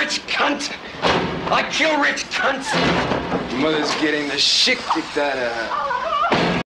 rich cunt. I kill rich cunts. Your mother's getting the shit kicked out of her.